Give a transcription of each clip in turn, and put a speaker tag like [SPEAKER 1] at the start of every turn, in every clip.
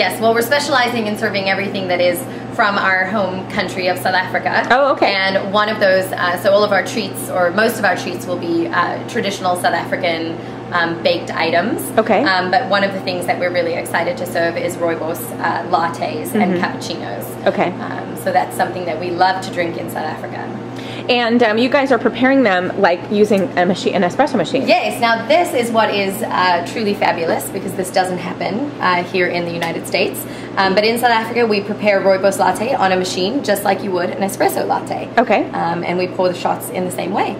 [SPEAKER 1] Yes, well, we're specializing in serving everything that is from our home country of South Africa.
[SPEAKER 2] Oh, okay.
[SPEAKER 1] And one of those, uh, so all of our treats, or most of our treats, will be uh, traditional South African um, baked items.
[SPEAKER 2] Okay.
[SPEAKER 1] Um, but one of the things that we're really excited to serve is rooibos uh, lattes and cappuccinos.
[SPEAKER 2] Mm-hmm. Okay.
[SPEAKER 1] Um, so that's something that we love to drink in South Africa.
[SPEAKER 2] And um, you guys are preparing them like using a machine, an espresso machine.
[SPEAKER 1] Yes, now this is what is uh, truly fabulous because this doesn't happen uh, here in the United States. Um, but in South Africa, we prepare rooibos latte on a machine just like you would an espresso latte.
[SPEAKER 2] Okay.
[SPEAKER 1] Um, and we pour the shots in the same way.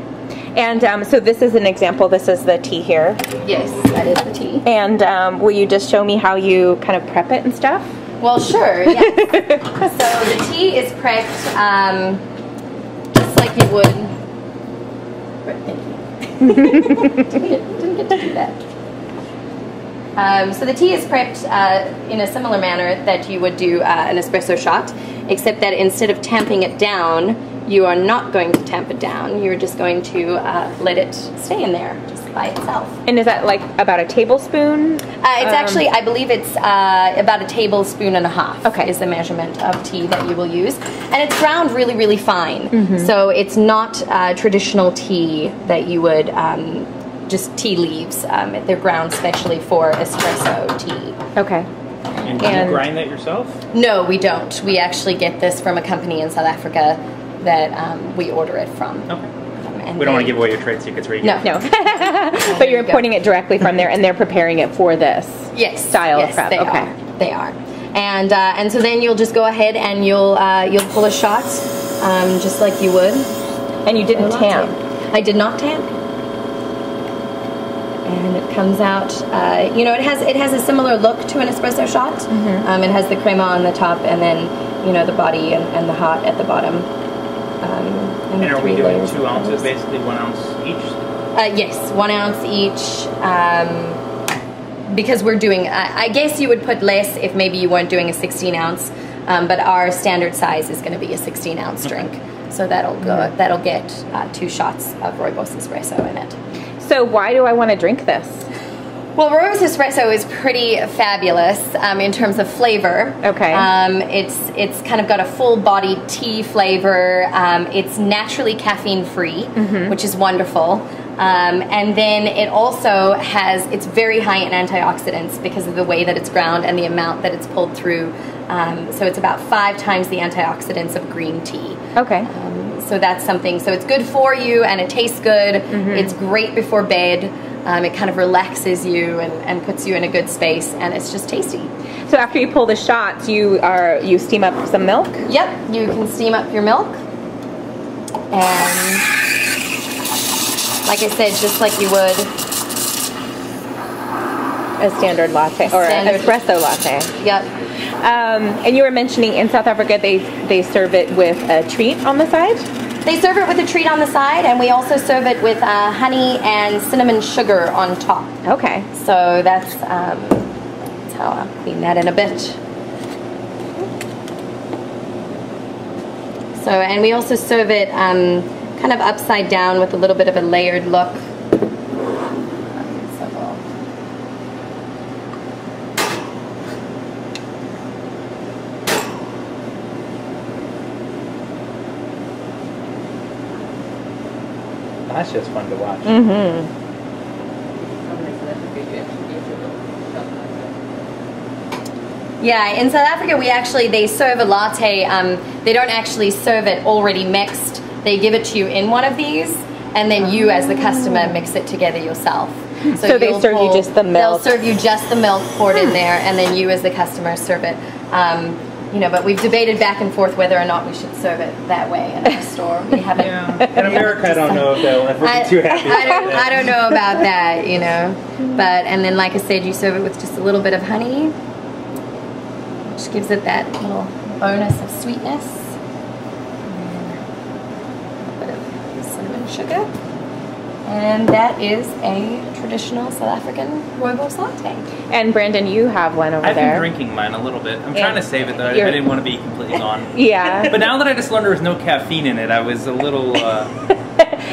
[SPEAKER 2] And um, so this is an example. This is the tea here.
[SPEAKER 1] Yes, that is the tea.
[SPEAKER 2] And um, will you just show me how you kind of prep it and stuff?
[SPEAKER 1] Well, sure, yes. so the tea is prepped um, like you would. Thank you. didn't, get, didn't get to do that. Um, so the tea is prepped uh, in a similar manner that you would do uh, an espresso shot, except that instead of tamping it down, you are not going to tamp it down. You're just going to uh, let it stay in there by itself.
[SPEAKER 2] And is that like about a tablespoon?
[SPEAKER 1] Uh, it's actually, I believe it's uh, about a tablespoon and a half.
[SPEAKER 2] Okay.
[SPEAKER 1] Is the measurement of tea that you will use, and it's ground really, really fine. So it's not uh, traditional tea that you would um, just tea leaves. Um, they're ground specially for espresso tea.
[SPEAKER 2] Okay.
[SPEAKER 3] And do
[SPEAKER 2] And-
[SPEAKER 3] you grind that yourself?
[SPEAKER 1] No, we don't. We actually get this from a company in South Africa that um, we order it from.
[SPEAKER 3] Okay.
[SPEAKER 1] And
[SPEAKER 3] We don't want to give away your trade secrets right
[SPEAKER 1] No.
[SPEAKER 2] No. but you're importing it directly from there, and they're preparing it for this.
[SPEAKER 1] yes
[SPEAKER 2] style of
[SPEAKER 1] yes,
[SPEAKER 2] prep.
[SPEAKER 1] They
[SPEAKER 2] Okay.
[SPEAKER 1] are. They are. And uh, and so then you'll just go ahead and you'll uh, you'll pull a shot, um, just like you would.
[SPEAKER 2] And you didn't
[SPEAKER 1] a
[SPEAKER 2] tamp.
[SPEAKER 1] I did not tamp. And it comes out. Uh, you know, it has it has a similar look to an espresso shot.
[SPEAKER 2] Mm-hmm.
[SPEAKER 1] Um, it has the crema on the top, and then you know the body and, and the hot at the bottom. Um,
[SPEAKER 3] And
[SPEAKER 1] the
[SPEAKER 3] are we doing two
[SPEAKER 1] of
[SPEAKER 3] ounces, basically one ounce each?
[SPEAKER 1] Uh, yes, one ounce each. Um, because we're doing, I, I guess you would put less if maybe you weren't doing a 16 ounce, um, but our standard size is going to be a 16 ounce drink. So that'll go. That'll get uh, two shots of rooibos espresso in it.
[SPEAKER 2] So why do I want to drink this?
[SPEAKER 1] Well, rooibos espresso is pretty fabulous um, in terms of flavor.
[SPEAKER 2] Okay.
[SPEAKER 1] Um, it's it's kind of got a full body tea flavor. Um, it's naturally caffeine free, which is wonderful. Um, and then it also has it's very high in antioxidants because of the way that it's ground and the amount that it's pulled through. Um, so it's about five times the antioxidants of green tea.
[SPEAKER 2] Okay.
[SPEAKER 1] Um, so that's something. So it's good for you and it tastes good. It's great before bed. Um, it kind of relaxes you and, and puts you in a good space, and it's just tasty.
[SPEAKER 2] So after you pull the shots, you are you steam up some milk.
[SPEAKER 1] Yep, you can steam up your milk, and like I said, just like you would.
[SPEAKER 2] A standard latte or
[SPEAKER 1] Standard.
[SPEAKER 2] an espresso latte.
[SPEAKER 1] Yep.
[SPEAKER 2] Um, and you were mentioning in South Africa they they serve it with a treat on the side.
[SPEAKER 1] They serve it with a treat on the side, and we also serve it with uh, honey and cinnamon sugar on top.
[SPEAKER 2] Okay.
[SPEAKER 1] So that's um, that's how I'll clean that in a bit. So, and we also serve it um, kind of upside down with a little bit of a layered look. So we'll-
[SPEAKER 3] That's just fun to watch.
[SPEAKER 2] Mm-hmm.
[SPEAKER 1] Yeah, in South Africa, we actually they serve a latte. Um, they don't actually serve it already mixed. They give it to you in one of these, and then you, as the customer, mix it together yourself.
[SPEAKER 2] So they
[SPEAKER 1] you'll
[SPEAKER 2] serve you just the milk.
[SPEAKER 1] They'll serve you just the milk poured in there, and then you, as the customer, serve it. Um, you know, but we've debated back and forth whether or not we should serve it that way in our store. We haven't.
[SPEAKER 3] Yeah. In America, I don't know if they'll ever
[SPEAKER 1] I,
[SPEAKER 3] be too happy.
[SPEAKER 1] I don't,
[SPEAKER 3] with
[SPEAKER 1] I don't know about that, you know. But, and then, like I said, you serve it with just a little bit of honey, which gives it that little bonus of sweetness. And then a bit of cinnamon sugar. And that is a traditional South African rooibos latte.
[SPEAKER 2] And Brandon, you have one over there.
[SPEAKER 3] I've been drinking mine a little bit. I'm
[SPEAKER 1] Yeah.
[SPEAKER 3] trying to save it though. I
[SPEAKER 2] You're-
[SPEAKER 3] didn't want to be completely gone.
[SPEAKER 2] Yeah.
[SPEAKER 3] But now that I just learned there was no caffeine in it, I was a little. Uh,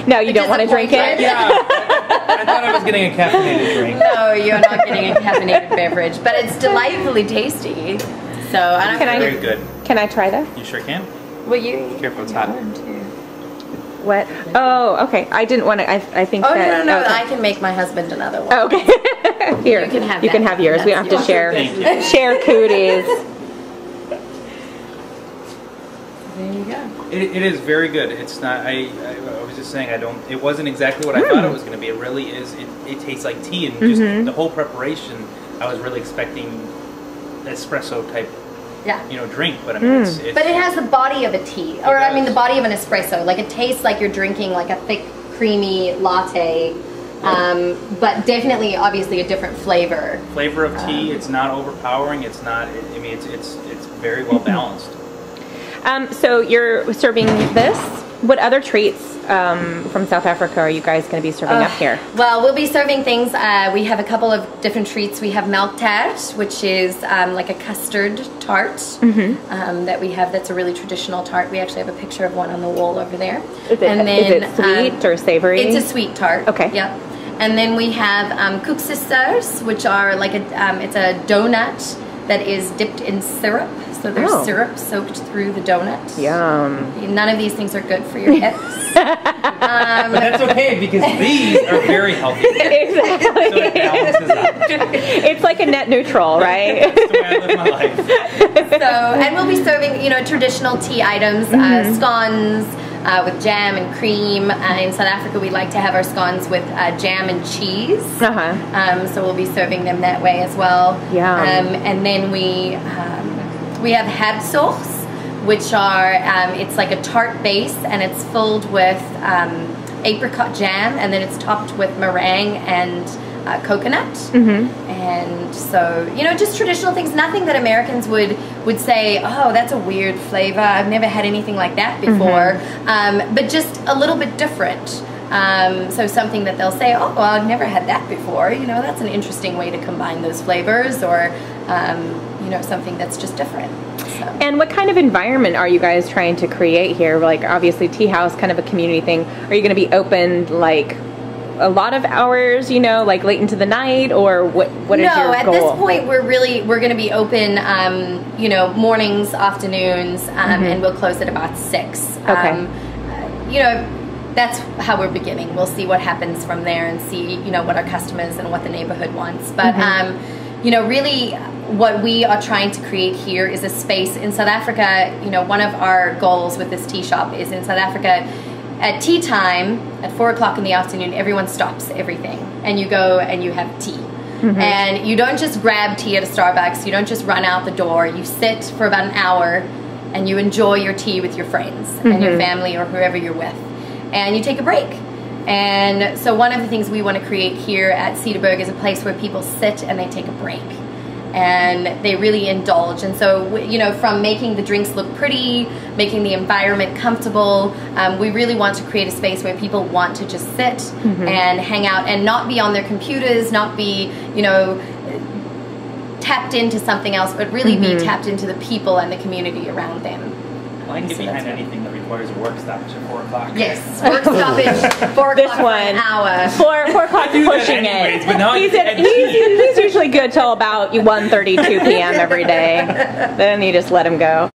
[SPEAKER 2] no, you don't want to drink
[SPEAKER 1] Disappointed.
[SPEAKER 2] it.
[SPEAKER 3] yeah, I, I thought I was getting a caffeinated drink.
[SPEAKER 1] No, you're not getting a caffeinated beverage, but it's delightfully tasty. So, I don't
[SPEAKER 2] Can I-
[SPEAKER 3] Very good.
[SPEAKER 2] Can I try that?
[SPEAKER 3] You sure can.
[SPEAKER 1] Will you?
[SPEAKER 3] Careful, it's hot.
[SPEAKER 2] What? Oh, okay. I didn't want to. I, I think
[SPEAKER 1] Oh,
[SPEAKER 2] that.
[SPEAKER 1] no, no, no.
[SPEAKER 2] okay.
[SPEAKER 1] I can make my husband another one.
[SPEAKER 2] Okay. Here.
[SPEAKER 1] You can have
[SPEAKER 2] You can have yours. we don't have to share
[SPEAKER 3] Thank you.
[SPEAKER 2] share cooties.
[SPEAKER 1] There you go.
[SPEAKER 3] It, it is very good. It's not. I, I I was just saying. I don't. It wasn't exactly what I thought it hmm. was going to be. It really is. It, it tastes like tea, and just mm-hmm. the whole preparation. I was really expecting espresso type,
[SPEAKER 1] Yeah.
[SPEAKER 3] you know, drink. But I mean, it's, it's
[SPEAKER 1] But it has the body of a tea, or I mean, the body of an espresso. Like it tastes like you're drinking like a thick, creamy latte, um, but definitely, obviously, a different flavor.
[SPEAKER 3] flavor of tea. It's not overpowering. It's not. I mean, it's it's it's very well balanced.
[SPEAKER 2] Um, so you're serving this. What other treats um, from South Africa are you guys going to be serving up here?
[SPEAKER 1] Well, we'll be serving things. Uh, we have a couple of different treats. We have milk tart, which is um, like a custard tart um, that we have. That's a really traditional tart. We actually have a picture of one on the wall over there.
[SPEAKER 2] Is it, is it sweet
[SPEAKER 1] um,
[SPEAKER 2] or savory?
[SPEAKER 1] It's a sweet tart.
[SPEAKER 2] Okay.
[SPEAKER 1] Yep. And then we have um, which are like a um, it's a donut that is dipped in syrup. So there's
[SPEAKER 2] Oh.
[SPEAKER 1] syrup soaked through the donut.
[SPEAKER 2] Yum.
[SPEAKER 1] None of these things are good for your hips. um,
[SPEAKER 3] But that's okay because these are very healthy. So it
[SPEAKER 2] exactly. it's like a net neutral, right?
[SPEAKER 3] That's the way I live my life.
[SPEAKER 1] so, and we'll be serving, you know, traditional tea items, uh, scones uh, with jam and cream. Uh, in South Africa, we like to have our scones with uh, jam and cheese.
[SPEAKER 2] uh huh.
[SPEAKER 1] Um, so we'll be serving them that way as well.
[SPEAKER 2] Yum.
[SPEAKER 1] Um, and then we um, we have habsochs, which are um, it's like a tart base, and it's filled with um, apricot jam, and then it's topped with meringue and uh, coconut.
[SPEAKER 2] Mm-hmm.
[SPEAKER 1] And so you know, just traditional things. Nothing that Americans would would say, oh, that's a weird flavor. I've never had anything like that before. Um, but just a little bit different. Um, so something that they'll say, oh, well, I've never had that before. You know, that's an interesting way to combine those flavors, or um, you know, something that's just different. So.
[SPEAKER 2] And what kind of environment are you guys trying to create here? Like, obviously, tea house, kind of a community thing. Are you going to be open like a lot of hours? You know, like late into the night, or what? What is
[SPEAKER 1] no,
[SPEAKER 2] your
[SPEAKER 1] at this point, we're really we're going to be open. Um, you know, mornings, afternoons, um, and we'll close at about six.
[SPEAKER 2] Mm-hmm. Okay.
[SPEAKER 1] Um, uh, you know, that's how we're beginning. We'll see what happens from there and see you know what our customers and what the neighborhood wants. But
[SPEAKER 2] Mm-hmm.
[SPEAKER 1] um, you know, really, what we are trying to create here is a space in South Africa. You know, one of our goals with this tea shop is in South Africa. At tea time, at four o'clock in the afternoon, everyone stops everything, and you go and you have tea. Mm-hmm. And you don't just grab tea at a Starbucks. You don't just run out the door. You sit for about an hour, and you enjoy your tea with your friends and your mm-hmm. family or whoever you're with, and you take a break. And so, one of the things we want to create here at Cederberg is a place where people sit and they take a break and they really indulge. And so, you know, from making the drinks look pretty, making the environment comfortable, um, we really want to create a space where people want to just sit and hang out and not be on their computers, not be, you know, tapped into something else, but really be tapped into the people and the community around them.
[SPEAKER 3] I can get
[SPEAKER 1] So
[SPEAKER 3] behind anything that requires a work stoppage at four o'clock.
[SPEAKER 1] Yes, work stoppage, four
[SPEAKER 2] This
[SPEAKER 1] o'clock for an
[SPEAKER 2] one.
[SPEAKER 1] hour.
[SPEAKER 2] Four, four o'clock pushing
[SPEAKER 3] anyways,
[SPEAKER 2] it.
[SPEAKER 3] but now
[SPEAKER 2] he's, at, he's, he's usually good till about 1.32 p.m. every day. Then you just let him go.